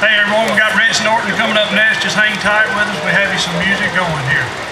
Hey everyone, we got Rich Norton coming up next. Just hang tight with us. We have you some music going here.